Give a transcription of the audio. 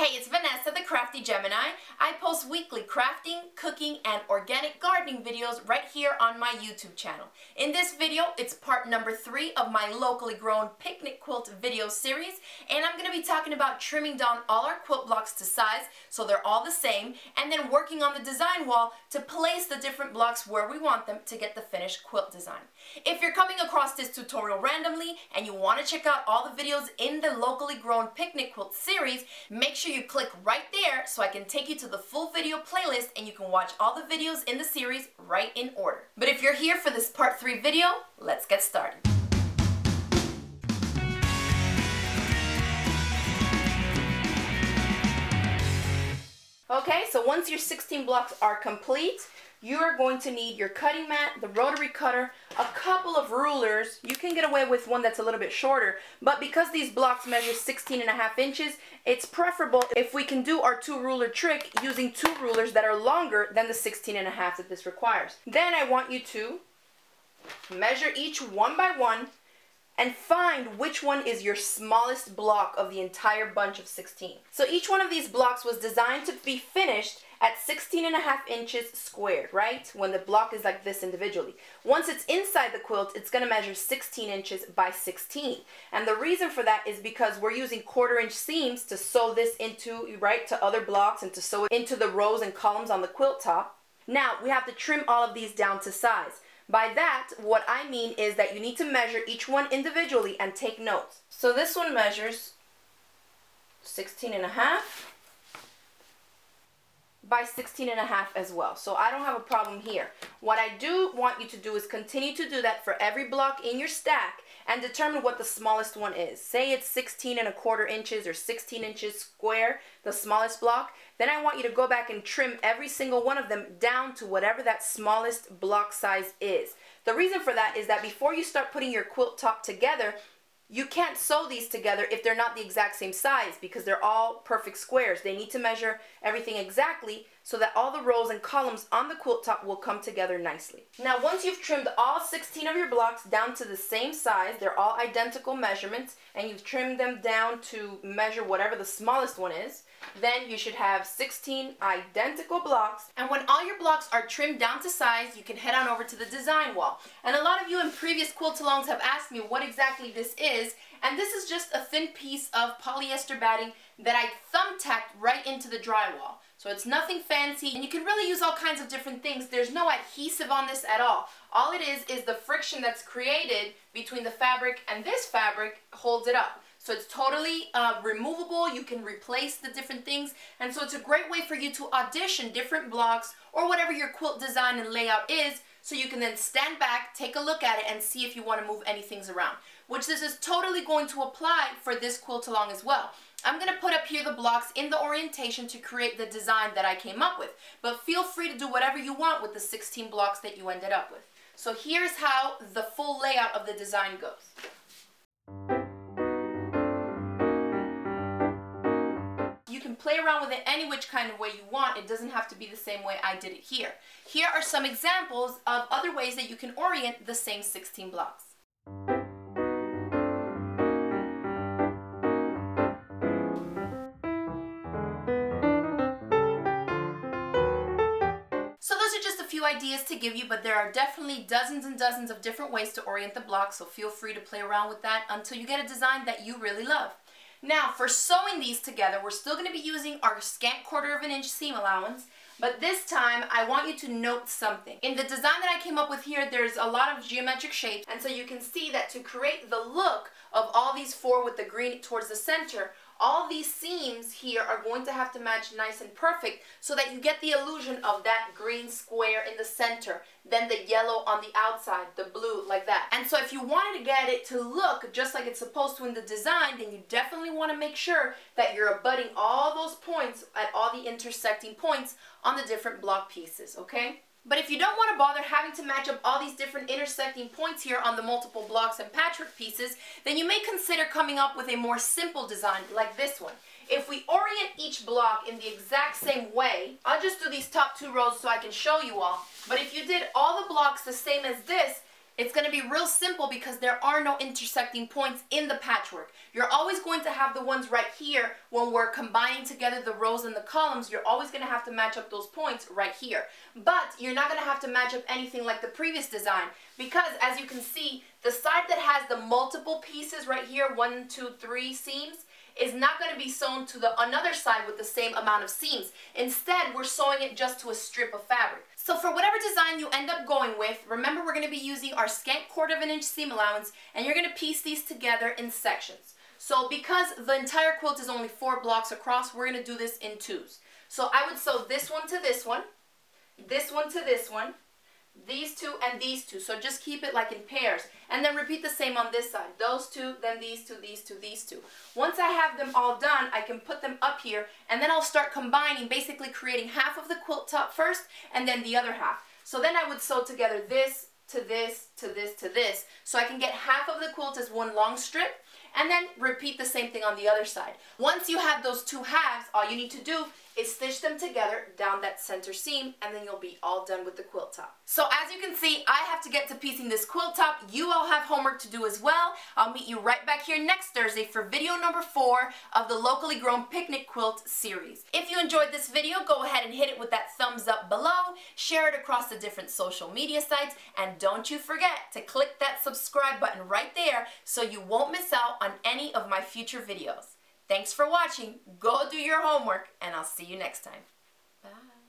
Hey, it's Vanessa the Crafty Gemini. I post weekly crafting, cooking, and organic gardening videos right here on my YouTube channel. In this video, it's part number three of my locally grown picnic quilt video series, and I'm going to be talking about trimming down all our quilt blocks to size so they're all the same, and then working on the design wall to place the different blocks where we want them to get the finished quilt design. If you're coming across this tutorial randomly and you want to check out all the videos in the locally grown picnic quilt series, make sure you click right there so I can take you to the full video playlist and you can watch all the videos in the series right in order. But if you're here for this part 3 video, let's get started. Okay, so once your 16 blocks are complete, you are going to need your cutting mat, the rotary cutter, a couple of rulers. You can get away with one that's a little bit shorter, but because these blocks measure 16 and a half inches, it's preferable if we can do our two ruler trick using two rulers that are longer than the 16 and a half that this requires. Then I want you to measure each one by one and find which one is your smallest block of the entire bunch of 16. So each one of these blocks was designed to be finished at 16 and a half inches squared, right? When the block is like this individually. Once it's inside the quilt, it's gonna measure 16 inches by 16. And the reason for that is because we're using quarter inch seams to sew this into, right, to other blocks and to sew it into the rows and columns on the quilt top. Now, we have to trim all of these down to size. By that, what I mean is that you need to measure each one individually and take notes. So this one measures 16 and a half by 16 and a half as well. So I don't have a problem here. What I do want you to do is continue to do that for every block in your stack and determine what the smallest one is. Say it's 16 and a quarter inches or 16 inches square, the smallest block. Then I want you to go back and trim every single one of them down to whatever that smallest block size is. The reason for that is that before you start putting your quilt top together, you can't sew these together if they're not the exact same size because they're all perfect squares. They need to measure everything exactly so that all the rows and columns on the quilt top will come together nicely. Now once you've trimmed all 16 of your blocks down to the same size, they're all identical measurements, and you've trimmed them down to measure whatever the smallest one is, then you should have 16 identical blocks. And when all your blocks are trimmed down to size, you can head on over to the design wall. And a lot of you in previous quilt-alongs have asked me what exactly this is, and this is just a thin piece of polyester batting that I thumbtacked right into the drywall. So it's nothing fancy, and you can really use all kinds of different things. There's no adhesive on this at all. All it is is the friction that's created between the fabric and this fabric holds it up. So it's totally uh, removable. You can replace the different things. And so it's a great way for you to audition different blocks or whatever your quilt design and layout is so you can then stand back, take a look at it, and see if you want to move any things around. Which this is totally going to apply for this quilt along as well. I'm going to put up here the blocks in the orientation to create the design that I came up with. But feel free to do whatever you want with the 16 blocks that you ended up with. So here's how the full layout of the design goes. Play around with it any which kind of way you want. It doesn't have to be the same way I did it here. Here are some examples of other ways that you can orient the same 16 blocks. So those are just a few ideas to give you, but there are definitely dozens and dozens of different ways to orient the block, so feel free to play around with that until you get a design that you really love. Now, for sewing these together, we're still going to be using our scant quarter of an inch seam allowance, but this time I want you to note something. In the design that I came up with here, there's a lot of geometric shapes, and so you can see that to create the look of all these four with the green towards the center, all these seams here are going to have to match nice and perfect so that you get the illusion of that green square in the center, then the yellow on the outside, the blue, like that. And so if you wanted to get it to look just like it's supposed to in the design, then you definitely want to make sure that you're abutting all those points at all the intersecting points on the different block pieces, okay? But if you don't want to bother having to match up all these different intersecting points here on the multiple blocks and patchwork pieces, then you may consider coming up with a more simple design like this one. If we orient each block in the exact same way, I'll just do these top two rows so I can show you all, but if you did all the blocks the same as this, It's going to be real simple because there are no intersecting points in the patchwork. You're always going to have the ones right here when we're combining together the rows and the columns. You're always going to have to match up those points right here. But you're not going to have to match up anything like the previous design because as you can see, the side that has the multiple pieces right here, one, two, three seams, is not going to be sewn to the another side with the same amount of seams. Instead, we're sewing it just to a strip of fabric. So for whatever design you end up going with, remember we're going to be using our scant quarter of an inch seam allowance and you're going to piece these together in sections. So because the entire quilt is only four blocks across, we're going to do this in twos. So I would sew this one to this one, this one to this one, these two and these two. So just keep it like in pairs. And then repeat the same on this side. Those two, then these two, these two, these two. Once I have them all done, I can put them up here and then I'll start combining, basically creating half of the quilt top first and then the other half. So then I would sew together this to this to this to this. So I can get half of the quilt as one long strip and then repeat the same thing on the other side. Once you have those two halves, all you need to do is stitch them together down that center seam and then you'll be all done with the quilt top. So as you can see, I have to get to piecing this quilt top. You all have homework to do as well. I'll meet you right back here next Thursday for video number four of the locally grown picnic quilt series. If you enjoyed this video, go ahead and hit it with that thumbs up below, share it across the different social media sites, and don't you forget to click that subscribe button right there so you won't miss out on any of my future videos. Thanks for watching. Go do your homework, and I'll see you next time. Bye.